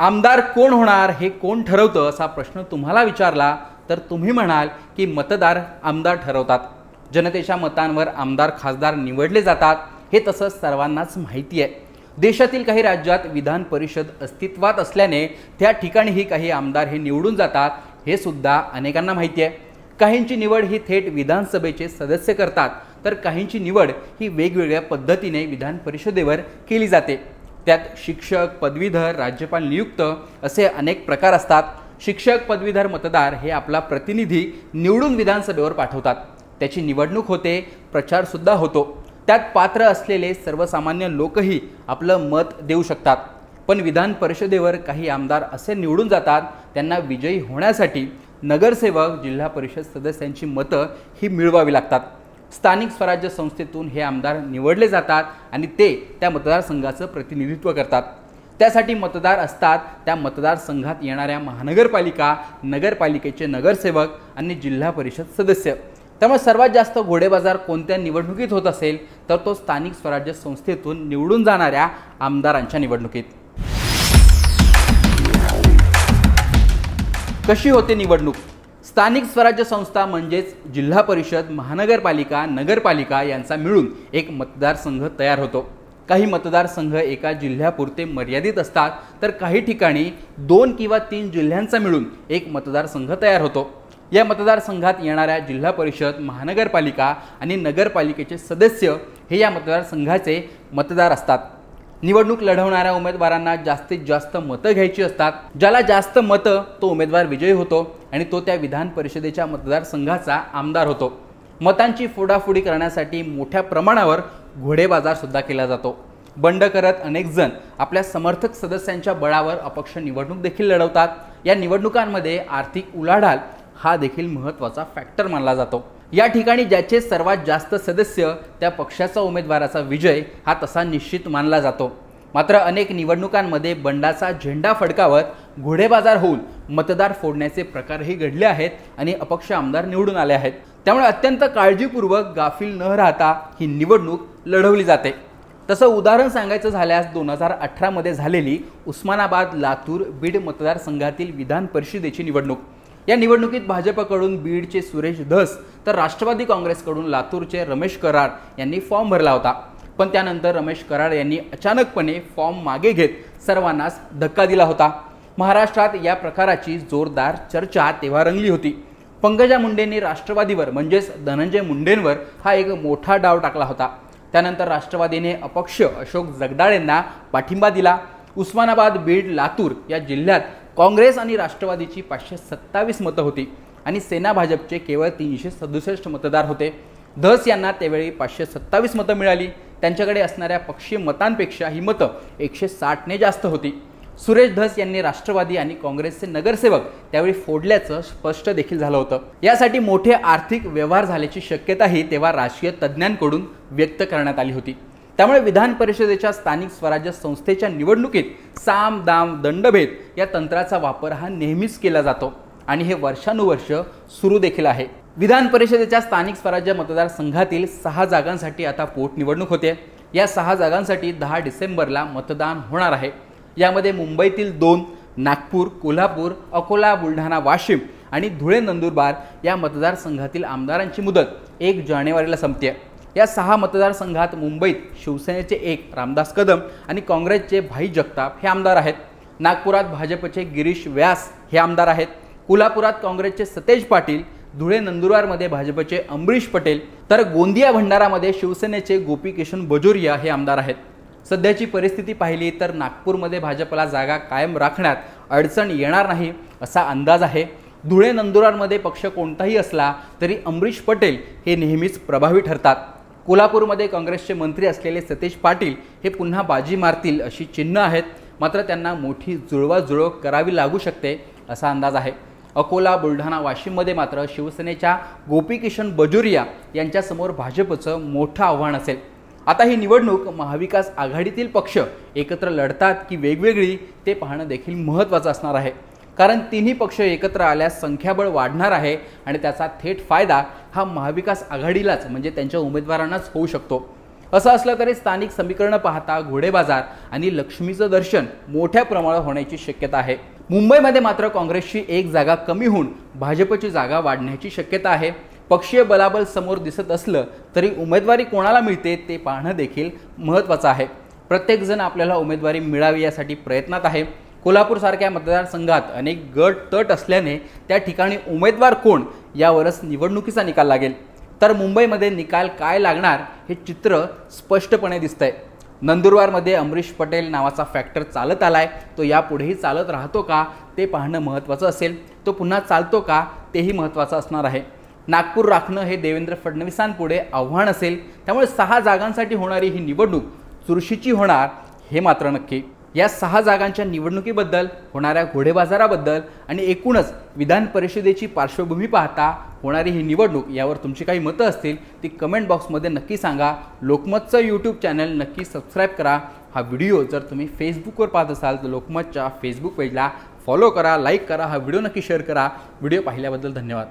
आमदार कोण होणार हे कोण ठरवतं असा प्रश्न तुम्हाला विचारला तर तुम्ही म्हणाल की मतदार आमदार ठरवतात. जनतेच्या मतांवर आमदार खासदार निवडले जातात हे तसं सर्वांनाच माहिती आहे देशातील काही राज्यात विधान परिषद अस्तित्वात असल्याने त्या ठिकाणीही काही आमदार हे निवडून जातात हे सुद्धा अनेकांना माहिती आहे काहींची निवड ही थेट विधानसभेचे सदस्य करतात तर काहींची निवड ही वेगवेगळ्या पद्धतीने विधान परिषदेवर केली जाते. त्यात शिक्षक पदवीधर राज्यपाल नियुक्त असे अनेक प्रकार असतात. शिक्षक पदवीधर मतदार हे आपला प्रतिनिधी निवडून विधानसभेवर पाठवतात. त्याची निवडणूक होते प्रचारसुद्धा होतो. त्यात पात्र असलेले सर्वसामान्य लोकही आपलं मत देऊ शकतात. पण विधान परिषदेवर काही आमदार असे निवडून जातात त्यांना विजयी होण्यासाठी नगरसेवक जिल्हा परिषद सदस्यांची मतं ही मिळवावी लागतात. स्थानिक स्वराज्य संस्थेतून हे आमदार निवडले जातात आणि ते त्या मतदारसंघाचं प्रतिनिधित्व करतात. त्यासाठी मतदार असतात त्या मतदारसंघात येणाऱ्या महानगरपालिका नगरपालिकेचे नगरसेवक आणि जिल्हा परिषद सदस्य. त्यामुळे सर्वात जास्त घोडेबाजार कोणत्या निवडणुकीत होत असेल तर तो स्थानिक स्वराज्य संस्थेतून निवडून जाणाऱ्या आमदारांच्या निवडणुकीत. कशी होते निवडणूक? स्थानिक स्वराज्य संस्था म्हणजेच जिल्हा परिषद महानगरपालिका नगरपालिका यांचा मिळून एक मतदारसंघ तयार होतो. काही मतदारसंघ एका जिल्ह्यापुरते मर्यादित असतात तर काही ठिकाणी दोन किंवा तीन जिल्ह्यांचा मिळून एक मतदारसंघ तयार होतो. या मतदारसंघात येणाऱ्या जिल्हा परिषद महानगरपालिका आणि नगरपालिकेचे सदस्य हे या मतदारसंघाचे मतदार असतात. निवडणूक लढवणाऱ्या उमेदवारांना जास्तीत जास्त मतं घ्यायची असतात. ज्याला जास्त मतं तो उमेदवार विजयी होतो आणि तो त्या विधान परिषदेच्या मतदारसंघाचा आमदार होतो. मतांची फोडाफोडी करण्यासाठी मोठ्या प्रमाणावर घोडेबाजारसुद्धा केला जातो. बंड करत अनेक जण आपल्या समर्थक सदस्यांच्या बळावर अपक्ष निवडणूक देखील लढवतात. या निवडणुकांमध्ये आर्थिक उलाढाल हा देखील महत्त्वाचा फॅक्टर मानला जातो. या ठिकाणी ज्याचे सर्वात जास्त सदस्य त्या पक्षाचा उमेदवाराचा विजय हा तसा निश्चित मानला जातो. मात्र अनेक निवडणुकांमध्ये बंडाचा झेंडा फडकावत घोडेबाजार होऊन मतदार फोडण्याचे प्रकारही घडले आहेत आणि अपक्ष आमदार निवडून आले आहेत. त्यामुळे अत्यंत काळजीपूर्वक गाफील न राहता ही निवडणूक लढवली जाते. तसं उदाहरण सांगायचं झाल्यास दोन हजार अठरामध्ये झालेली उस्मानाबाद लातूर बीड मतदारसंघातील विधान परिषदेची निवडणूक. या निवडणुकीत भाजपकडून बीडचे सुरेश धस तर राष्ट्रवादी काँग्रेसकडून लातूरचे रमेश कराड यांनी फॉर्म भरला होता. पण त्यानंतर रमेश कराड यांनी अचानकपणे फॉर्म मागे घेत सर्वांनाच धक्का दिला होता. महाराष्ट्रात या प्रकाराची जोरदार चर्चा तेव्हा रंगली होती. पंकजा मुंडेंनी राष्ट्रवादीवर म्हणजेच धनंजय मुंडेंवर हा एक मोठा डाव टाकला होता. त्यानंतर राष्ट्रवादीने अपक्ष अशोक जगदाळेंना पाठिंबा दिला. उस्मानाबाद बीड लातूर या जिल्ह्यात काँग्रेस आणि राष्ट्रवादीची पाचशे सत्तावीस मतं होती आणि सेना भाजपचे केवळ तीनशे सदुसष्ट मतदार होते. धस यांना त्यावेळी पाचशे सत्तावीस मतं मिळाली. त्यांच्याकडे असणाऱ्या पक्षीय मतांपेक्षा ही मतं एकशे साठने जास्त होती. सुरेश धस यांनी राष्ट्रवादी आणि काँग्रेसचे नगरसेवक त्यावेळी फोडल्याचं स्पष्ट देखील झालं होतं. यासाठी मोठे आर्थिक व्यवहार झाल्याची शक्यताही तेव्हा राजकीय तज्ज्ञांकडून व्यक्त करण्यात आली होती. त्यामुळे विधान परिषदेच्या स्थानिक स्वराज्य संस्थेच्या निवडणुकीत साम दाम दंडभेद या तंत्राचा वापर हा नेहमीच केला जातो आणि हे वर्षानुवर्ष सुरू देखील आहे. विधान परिषदेच्या स्थानिक स्वराज्य मतदारसंघातील सहा जागांसाठी आता पोटनिवडणूक होते. या सहा जागांसाठी दहा डिसेंबरला मतदान होणार आहे. यामध्ये मुंबईतील दोन नागपूर कोल्हापूर अकोला बुलढाणा वाशिम आणि धुळे नंदुरबार या मतदारसंघातील आमदारांची मुदत एक जानेवारीला संपते. या सहा मतदारसंघात मुंबईत शिवसेनेचे एक रामदास कदम आणि काँग्रेसचे भाई जगताप हे आमदार आहेत. नागपुरात भाजपचे गिरीश व्यास हे आमदार आहेत. कोल्हापुरात काँग्रेसचे सतेज पाटील धुळे नंदुरबारमध्ये भाजपचे अंबरीश पटेल तर गोंदिया भंडारामध्ये शिवसेनेचे गोपीकिशन बजोरिया हे आमदार आहेत. सध्याची परिस्थिती पाहिली तर नागपूरमध्ये भाजपला जागा कायम राखण्यात अडचण येणार नाही असा अंदाज आहे. धुळे नंदुरबारमध्ये पक्ष कोणताही असला तरी अमरीश पटेल हे नेहमीच प्रभावी ठरतात. कोल्हापूरमध्ये काँग्रेसचे मंत्री असलेले सतेज पाटील हे पुन्हा बाजी मारतील अशी चिन्ह आहेत. मात्र त्यांना मोठी जुळवाजुळव करावी लागू शकते असा अंदाज आहे. अकोला बुलढाणा वाशिममध्ये मात्र शिवसेनेच्या गोपीकिशन बजोरिया यांच्यासमोर भाजपचं मोठं आव्हान असेल. आता ही निवडणूक महाविकास आघाडीतील पक्ष एकत्र लढतात की वेगवेगळी ते पाहणं देखील महत्त्वाचं असणार आहे. कारण तिन्ही पक्ष एकत्र आल्यास संख्याबळ वाढणार आहे आणि त्याचा थेट फायदा हा महाविकास आघाडीलाच म्हणजे त्यांच्या उमेदवारांनाच होऊ शकतो. असं असलं तरी स्थानिक समीकरणं पाहता घोडे बाजार आणि लक्ष्मीचं दर्शन मोठ्या प्रमाणात होण्याची शक्यता आहे. मुंबईमध्ये मात्र काँग्रेसची एक जागा कमी होऊन भाजपची जागा वाढण्याची शक्यता आहे. पक्षीय बलाबल समोर दिसत असलं तरी उमेदवारी कोणाला मिळते ते पाहणं देखील महत्त्वाचं आहे. प्रत्येकजण आपल्याला उमेदवारी मिळावी यासाठी प्रयत्नात आहे. कोल्हापूरसारख्या मतदारसंघात अनेक गट तट असल्याने त्या ठिकाणी उमेदवार कोण यावरच निवडणुकीचा निकाल लागेल. तर मुंबईमध्ये निकाल काय लागणार हे चित्र स्पष्टपणे दिसतंय. नंदुरबारमध्ये अमरीश पटेल नावाचा फॅक्टर चालत आलाय. तो यापुढेही चालत राहतो का ते पाहणं महत्त्वाचं असेल. तो पुन्हा चालतो का तेही महत्त्वाचं असणार आहे. नागपूर राखणं हे देवेंद्र फडणवीसांपुढे आव्हान असेल. त्यामुळे सहा जागांसाठी होणारी ही निवडणूक चुरशीची होणार हे मात्र नक्की. या सहा जागांच्या निवडणुकीबद्दल होणाऱ्या घोडेबाजाराबद्दल आणि एकूणच विधान परिषदेची पार्श्वभूमी पाहता होणारी ही निवडणूक यावर तुमची काही मतं असतील ती कमेंट बॉक्समध्ये नक्की सांगा. लोकमतचं यूट्यूब चॅनल नक्की सबस्क्राईब करा. हा व्हिडिओ जर तुम्ही फेसबुकवर पाहत असाल तर लोकमतच्या फेसबुक पेजला फॉलो करा लाईक करा हा व्हिडिओ नक्की शेअर करा. व्हिडिओ पाहिल्याबद्दल धन्यवाद.